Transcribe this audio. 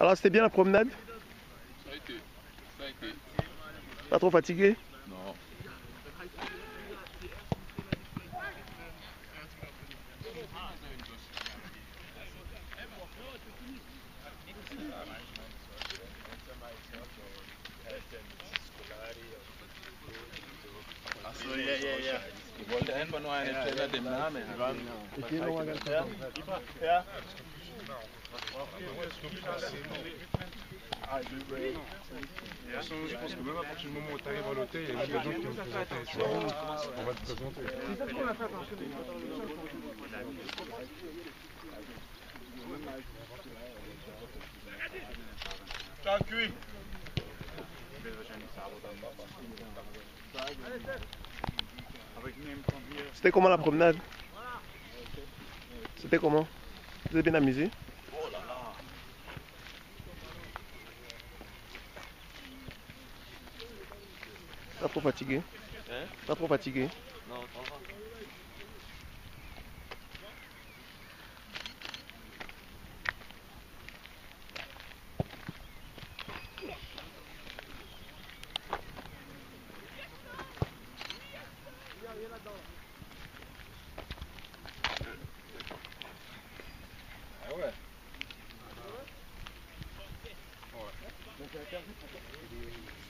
Alors, c'était bien la promenade Ça a été. Ça a été. Pas trop fatigué Non. Achso, ja, ja, ja. Ich wollte einfach nur einen Teller dem Namen haben. Ich gehe nochmal ganz kurz. Ja. Je pense que même à partir du moment où tu arrives à l'hôtel, il y a. On va te présenter. C'était comment la promenade? C'était comment? Vous êtes bien amusé Pas trop fatigué Pas trop fatigué Thank you.